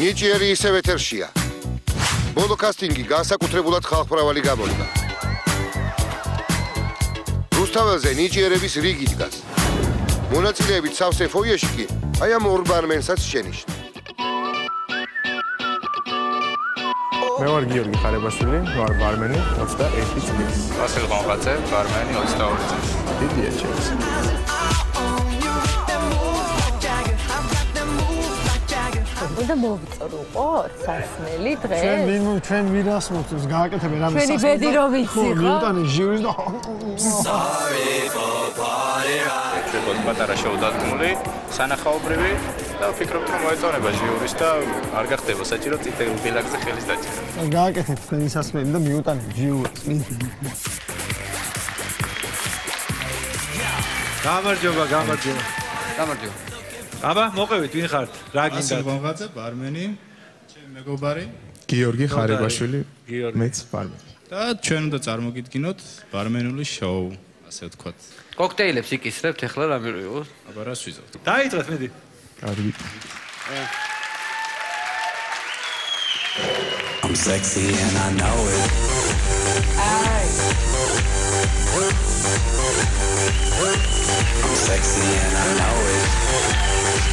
ნიჭიერი ისევ ეთერშია. ბოლო კასტინგი განსაკუთრებულად ხალხმრავალი გამოდგა. რუსთაველზე ნიჭიერების რიგი დგას. მონაწილეებით სავსე ფოიეში კი აი ამ ორ ბარმენსაც შენიშნა. მე ვარ გიორგი ხარებაშვილი, ვარ ბარმენი 21 წლის. ვასილ ხონყაძე, ბარმენი 22 წლის. დიდია ჩემს. უნდა მოვიწრუყო სასმელი დღეს. ჩვენ ვინ ჩვენ ვირას მოწევს გააკეთებენ რამე ჩვენი ბედი რომ ვიცი, ხო? მიუტანე ჟიურის და ჩვენ პატარა შოუ დადგმული, სანახაობრივი და ვფიქრობ, რომ მოეწონება ჟიურის და არ გახდება საჭირო წითელ ბილაკზე ხელის დაჭერა. გააკეთებ თქვენი სასმელი და მიუტანე ჟიურის. გამარჯობა, გამარჯობა. გამარჯობა. აბა, მოყევით, ვინ ხართ? რა გინდა? ასილ ბონღაძე, ბარმენი, ჩემი მეგობარი გიორგი ხარებაშვილი, მეც ბარმენი. და ჩვენ უნდა წარმოგიდგინოთ ბარმენული შოუ, ასე ვთქვათ. კოქტეილებს იკისრებთ ახლა რა მიიღოს? აბა რას ვიზავთ? დაიწყეთ მედი. კარგი. I'm sexy and I know it. I'm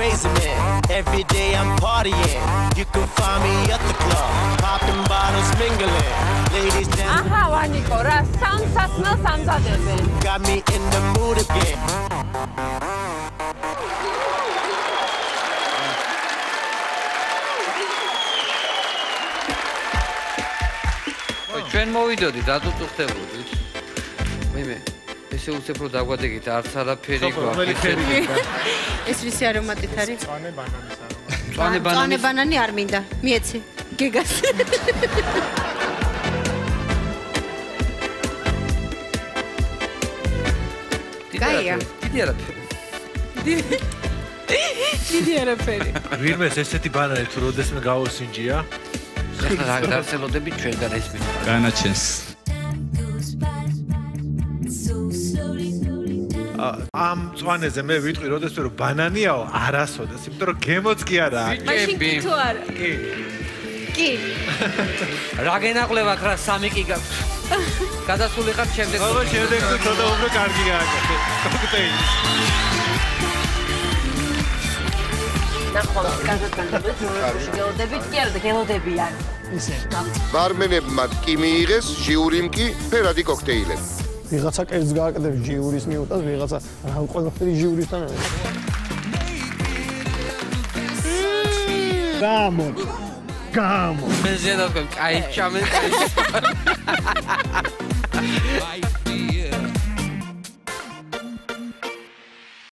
Crazy man. Every day I'm partying. You can find me at the club, popping bottles, mingling. Ladies dance, აჰა, ვანიკო, რა სამ სასმელს ამზადებენ. got me in the mood again. ჩვენ მოვიდოდით, რატო წუხდებოდით? მე მე ესე უცებ რო დაგვადეგით, არც არაფერი გვაქვს. ეს ვისი არომატით არის? წვანე ბანანის არა. წვანე წვანე ბანანის ბანანი არ მინდა. მიეცი. გეგას. კაია. დიდი არაფერი. დიდი არაფერი. ვირმეს ესეთი ბანანი თუ როდესმე გავოსინჯია? ახლა რა დარწელოდებით ჩვენგან ეს მინდა. განაჩენს. ამ წვანეზე მე ვიტყვი როდესმე რომ ბანანიაო, არასოდეს, იმიტომ რომ გემოც კი არა არის. მაშინ კი თუ არა? კი. კი. რა გენაყლებათ რა სამი კი გაქვს. გადასული ხარ შემდეგ. ხოლმე შემდეგ თუ ცოტა უფრო კარგი გააკეთე. კოქტეილი. ნახო, გადაგანდებით, გელოდებით კი არა და გელოდებიან. ბარმენებმა კი მიიღეს, ჟიურიმ კი ფერადი კოქტეილები. ვიღაცა კერძ გააკეთებს ჟიურის მიუტას, ვიღაცა რა ყველაფერი ჟიურისთან არის. გამო. გამო. მე ზედავ კაი ჩამენ.